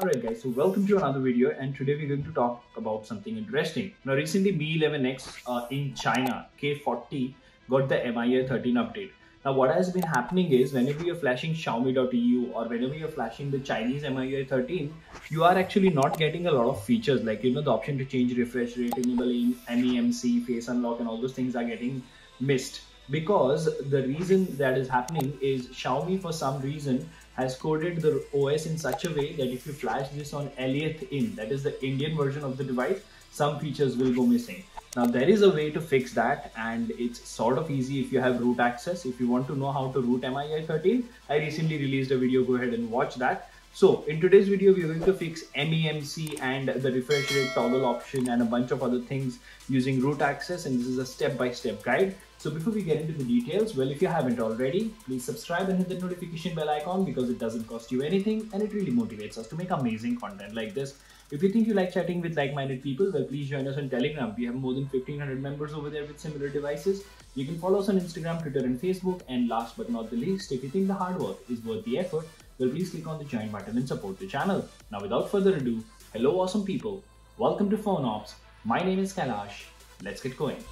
Alright guys, so welcome to another video and today we're going to talk about something interesting. Now recently Mi 11X uh, in China K40 got the MIUI 13 update. Now what has been happening is whenever you're flashing Xiaomi.eu or whenever you're flashing the Chinese MIUI 13, you are actually not getting a lot of features like you know the option to change refresh rate, enable MEMC, face unlock and all those things are getting missed because the reason that is happening is Xiaomi for some reason has coded the OS in such a way that if you flash this on aliothin, that is the Indian version of the device, some features will go missing. Now there is a way to fix that and it's sort of easy if you have root access. If you want to know how to root MIUI 13, I recently released a video, go ahead and watch that. So in today's video, we're going to fix MEMC and the refresh rate toggle option and a bunch of other things using root access and this is a step-by-step -step guide. So before we get into the details, well, if you haven't already, please subscribe and hit the notification bell icon because it doesn't cost you anything and it really motivates us to make amazing content like this. If you think you like chatting with like-minded people, well, please join us on Telegram. We have more than 1500 members over there with similar devices. You can follow us on Instagram, Twitter, and Facebook. And last but not the least, if you think the hard work is worth the effort, well, please click on the join button and support the channel. Now, without further ado, hello, awesome people. Welcome to PhoneOps. My name is Kailash. Let's get going.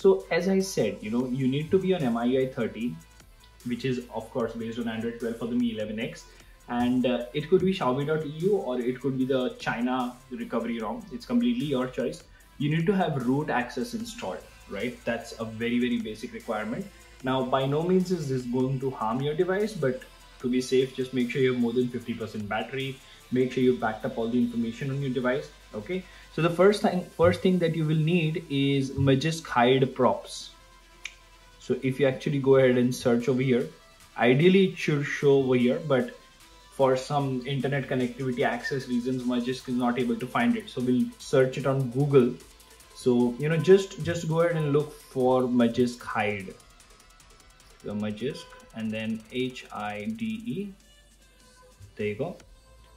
So as I said, you know, you need to be on MIUI 13, which is of course based on Android 12 for the Mi 11X. And uh, it could be Xiaomi.eu or it could be the China recovery ROM. It's completely your choice. You need to have root access installed, right? That's a very, very basic requirement. Now, by no means is this going to harm your device, but to be safe, just make sure you have more than 50% battery. Make sure you've backed up all the information on your device, okay? So the first thing, first thing that you will need is Magisk Hide props. So if you actually go ahead and search over here, ideally it should show over here, but for some internet connectivity access reasons, Magisk is not able to find it. So we'll search it on Google. So, you know, just, just go ahead and look for Magisk Hide. So Magisk and then H-I-D-E. There you go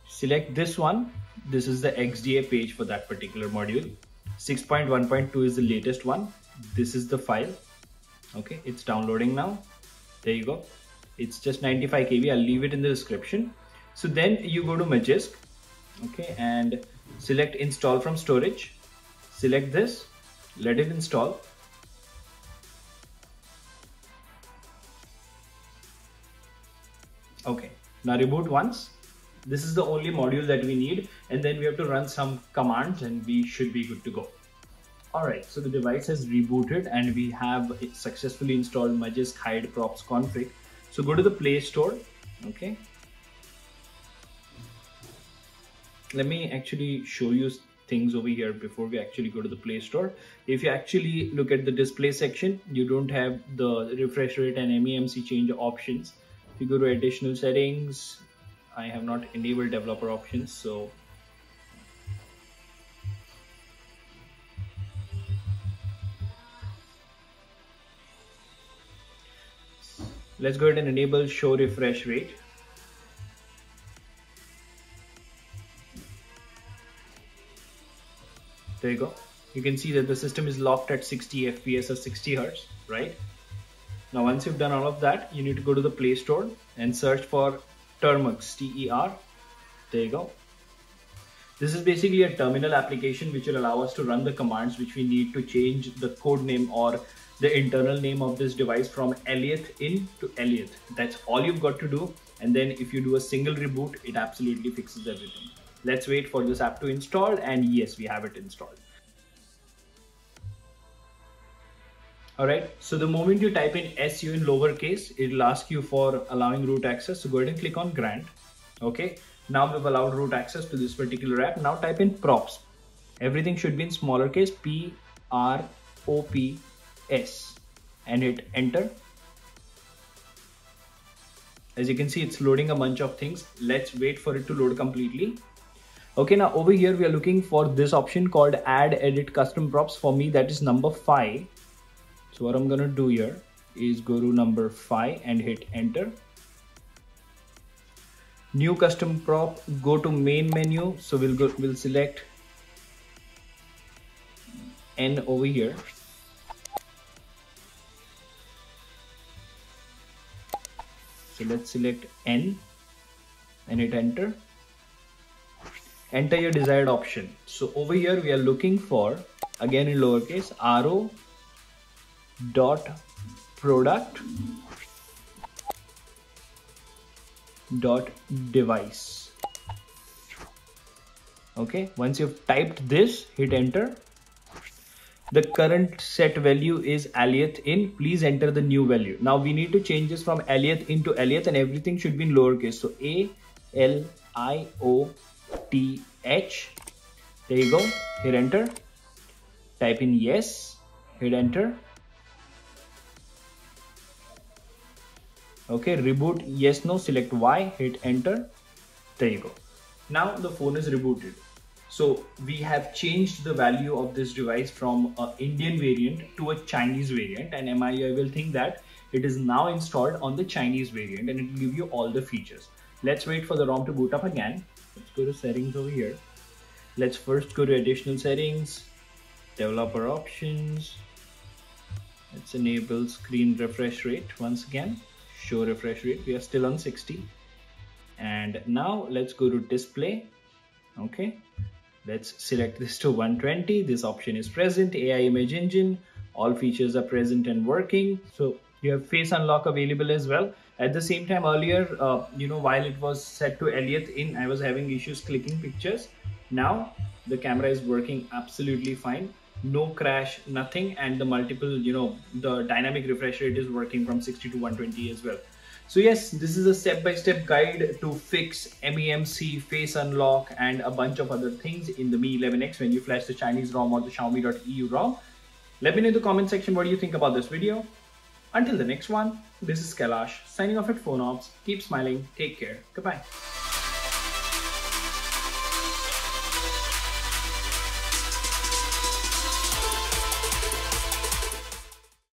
select this one. This is the XDA page for that particular module. 6.1.2 is the latest one. This is the file. Okay it's downloading now. There you go. It's just 95 KB I'll leave it in the description. So then you go to Magisk okay and select install from storage. Select this. Let it install. Okay now reboot once this is the only module that we need and then we have to run some commands and we should be good to go. Alright, so the device has rebooted and we have successfully installed Magisk Hide Props config. So go to the Play Store, okay. Let me actually show you things over here before we actually go to the Play Store. If you actually look at the display section, you don't have the refresh rate and MEMC change options. If you go to additional settings, I have not enabled developer options so. Let's go ahead and enable show refresh rate. There you go. You can see that the system is locked at 60 fps or 60 hertz right? Now once you've done all of that you need to go to the play store and search for Termux, T-E-R. There you go. This is basically a terminal application which will allow us to run the commands which we need to change the code name or the internal name of this device from Iliath in to Iliath. That's all you've got to do. And then if you do a single reboot, it absolutely fixes everything. Let's wait for this app to install and yes, we have it installed. Alright, so the moment you type in SU in lowercase, it'll ask you for allowing root access. So go ahead and click on grant. Okay, now we've allowed root access to this particular app. Now type in props. Everything should be in smaller case P R O P S and hit enter. As you can see, it's loading a bunch of things. Let's wait for it to load completely. Okay, now over here we are looking for this option called add edit custom props. For me, that is number five so what I'm gonna do here is go to number five and hit enter. New custom prop, go to main menu. So we'll go, we'll select N over here. so let's select n and hit enter enter your desired option so over here we are looking for again in lowercase ro dot product dot device okay once you've typed this hit enter the current set value is aliothin. Please enter the new value. Now we need to change this from aliothin to alioth and everything should be in lowercase. So A L I O T H. There you go. Hit enter. Type in yes. Hit enter. Okay, reboot yes no. Select Y. Hit enter. There you go. Now the phone is rebooted. So we have changed the value of this device from an Indian variant to a Chinese variant and MIUI will think that it is now installed on the Chinese variant and it will give you all the features. Let's wait for the ROM to boot up again. Let's go to settings over here. Let's first go to additional settings, developer options. Let's enable screen refresh rate once again. Show refresh rate. We are still on 60. And now let's go to display. Okay Let's select this to 120. This option is present. AI image engine. All features are present and working. So you have face unlock available as well. At the same time earlier, uh, you know, while it was set to aliothin, I was having issues clicking pictures. Now the camera is working absolutely fine. No crash, nothing. And the multiple, you know, the dynamic refresh rate is working from 60 to 120 as well. So yes, this is a step-by-step -step guide to fix MEMC, face unlock and a bunch of other things in the Mi 11X when you flash the Chinese ROM or the Xiaomi.eu ROM. Let me know in the comment section what you think about this video. Until the next one, this is Kailash signing off at PhoneOps. Keep smiling, take care, goodbye.